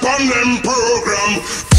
upon them program.